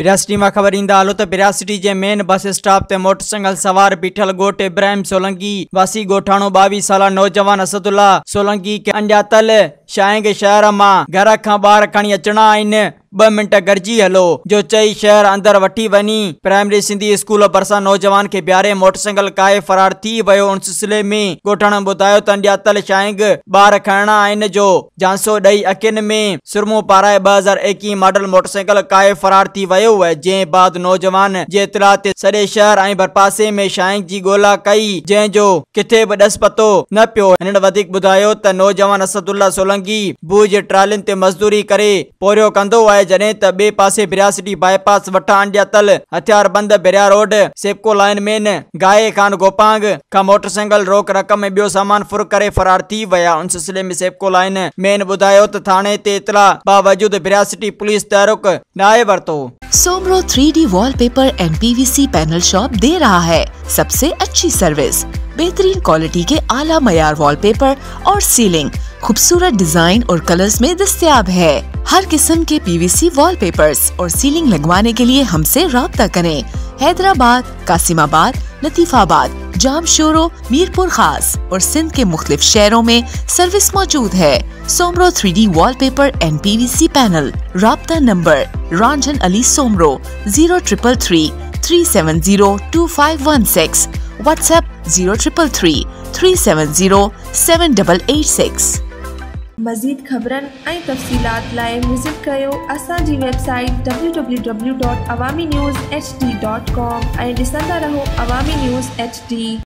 براسٽي مان خبر ايندا هلو ته براسٽي جي مين بس اسٽاپ تي موٽر سائيڪل سوار بيٺل ڳوٺ ابراهيم سولنڪي واسي ڳوٺاڻو ٻاويهه سالا نوجوان اسدلا سولنڪي کي شائنگ شهر مان گهر کان ٻاهر کڻي اچڻا آهن. ٻه منٽ گڏجي هلو. جو چئي شهر اندر وٺي وڃي. پرائمري سنڌي اسڪول ڀرسان نوجوان کي بيهاري موٽر سائيڪل ڪائي فرار ٿي ويو. شائنگ ٻار کڻڻا آهن جو جهانسو ڏيئي اکين ۾ سرمو پارائي ٻه هزار ايڪويهه ماڊل موٽر سائيڪل ڪائي فرار ٿي ويو آهي. جنهن بعد نوجوان جي اتلا تي سڄي شهر ۽ ڀرپاسي ۾ شائنگ جي ڳولها ڪئي. جنهن جو ڪٿي به ڏس پتو نه پيو. هنن وڌيڪ ٻڌايو ته نوجوان اسدلا سولنڪي भुज ट्रालियुनि ते मज़दूरी करे पोरियो कंदो आहे जॾहिं त ॿिए पासे बिरासिटी बाईपास वटां अंडियातल हथियार बंद बिरिया रोड सेपको लाइन मेन गाए खान गोपांग खां मोटरसाइकिल रोक रक़म ऐं ॿियो सामान फुर करे फरार थी विया उन सिलसिले में सेपको लाइन मेन ॿुधायो त थाणे ते इतला बावजूद बिरासिटी पुलिस तहरुक नाहे वरितो Soomro 3D wallpaper and PVC panel shop दे रहा है सबसे अच्छी सर्विस बेहतरीन क्वालिटी के आला मयार वॉलपेपर और सीलिंग खूबसूरत डिज़ाइन और कलर्स में दस्तियाब है। हर किस्म के पीवीसी वॉलपेपर्स और सीलिंग लगवाने के लिए हमसे राब्ता करें। हैदराबाद, कासिमाबाद, लतीफाबाद जाम शोरो मीरपुर खास और सिंध के मुख्तलिफ़ शहरों में सर्विस मौजूद है। Soomro three D wallpaper and P V C panel रबता number, Ranjhan Ali Soomro zero triple three three seven zero two five one six WhatsApp zero triple three three seven zero seven double eight six مزيد خبرن ۽ تفسيلات لاءِ visit ڪيو اسان جي web site www.awami.news.hd.com ۽ ڏسندا رهو D